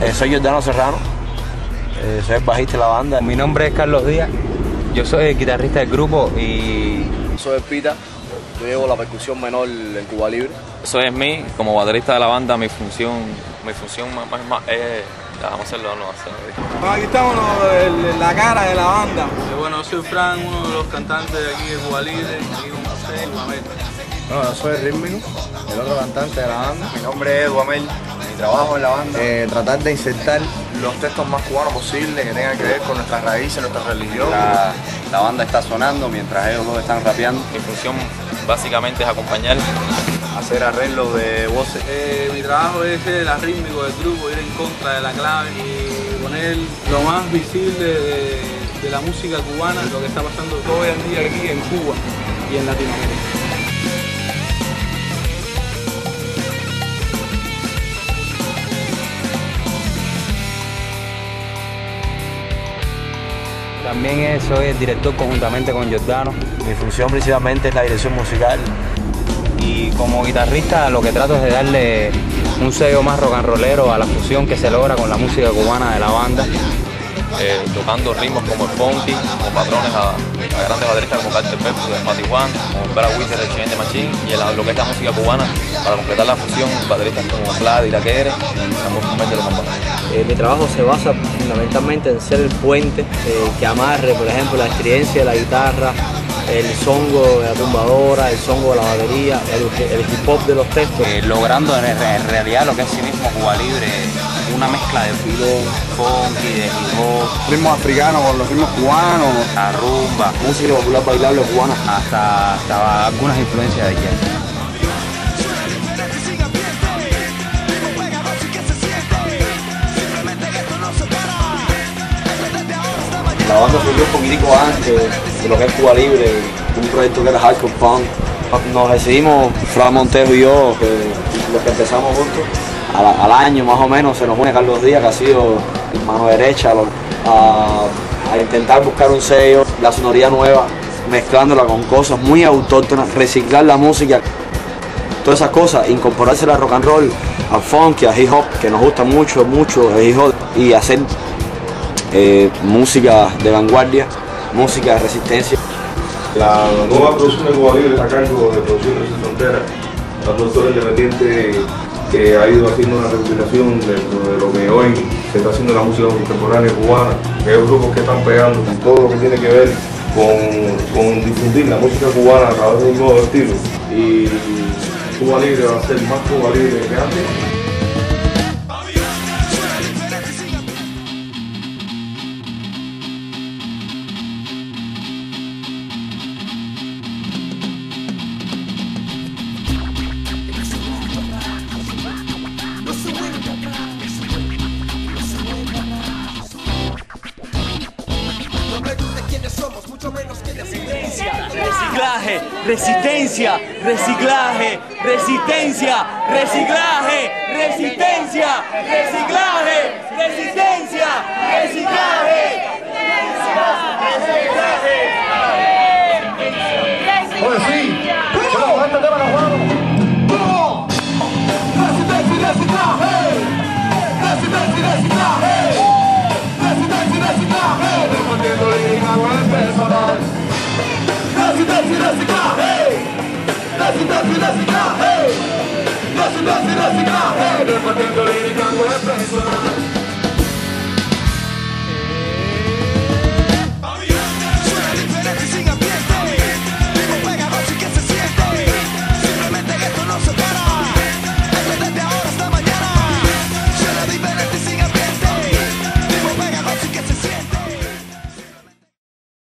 Eh, soy Jordano Serrano, eh, soy el bajista de la banda. Mi nombre es Carlos Díaz, yo soy el guitarrista del grupo y Soy el Pita, yo llevo la percusión menor en Cuba Libre. Soy Esmí, como baterista de la banda, mi función, mi función más, más, más es. Vamos a hacerlo, no hacerlo. Aquí estamos ¿no? el- la cara de la banda. Eh, Bueno, soy Fran, uno de los cantantes de aquí de Cuba Libre, aquí con José y Guamel. No, yo soy el rítmico, el otro cantante de la banda. Mi nombre es Duamel. Trabajo en la banda es tratar de insertar los textos más cubanos posibles que tengan que ver con nuestras raíces, nuestra religión. La, la banda está sonando mientras ellos dos están rapeando. Mi función básicamente es acompañar. Hacer arreglos de voces. Eh, mi trabajo es el arrítmico del grupo, ir en contra de la clave y poner lo más visible de, de la música cubana, lo que está pasando hoy en día aquí en Cuba y en Latinoamérica. También soy el director conjuntamente con Giordano. Mi función principalmente es la dirección musical. Y como guitarrista lo que trato es de darle un sello más rock and rollero a la fusión que se logra con la música cubana de la banda. Eh, tocando ritmos como el funky, como patrones a, a grandes bateristas como Carter Pepsi de Fatty Juan, como Brad Wizard de Cheyenne de Machine, y en la- lo que es la música cubana, para completar la fusión, bateristas como Vlad y Laquere, estamos con de los compañeros. Eh, mi trabajo se basa fundamentalmente en ser el puente eh, que amarre, por ejemplo, la experiencia de la guitarra, el songo de la tumbadora, el songo de la batería, el, el hip hop de los textos. Eh, logrando en, en realidad lo que es sí mismo Cuba Libre, una mezcla de filón, funky, de hip hop, Ritmos africanos con los ritmos cubanos. la rumba. Música popular bailable cubana. Hasta, hasta algunas influencias de jazz. La banda surgió un poquitico antes de lo que es Cuba Libre, un proyecto que era Hardcore Punk. Nos decidimos, Fran Montejo y yo, que los que empezamos juntos, al, año más o menos se nos une Carlos Díaz, que ha sido mano derecha, a, intentar buscar un sello, la sonoridad nueva, mezclándola con cosas muy autóctonas, reciclar la música, todas esas cosas, incorporársela al rock and roll, al funk, al hip hop, que nos gusta mucho, mucho el hip hop, y hacer eh, música de vanguardia, música de resistencia. La nueva producción de está a cargo de Producciones Sin Fronteras, la productora independiente que ha ido haciendo una recopilación de, lo- que hoy se está haciendo en la música contemporánea cubana, que hay grupos que están pegando con todo lo que tiene que ver con, con difundir la música cubana a través de un nuevo estilo. Y Cuba Libre va a ser más Cuba Libre que antes. Resistencia, reciclaje, resistencia, reciclaje, resistencia, reciclaje, resistencia, reciclaje. desce, desce desce, desce, Desce, desce, desce desce, desce, Desce, desce, desce cá, ei! Debatendo lírica com reflexão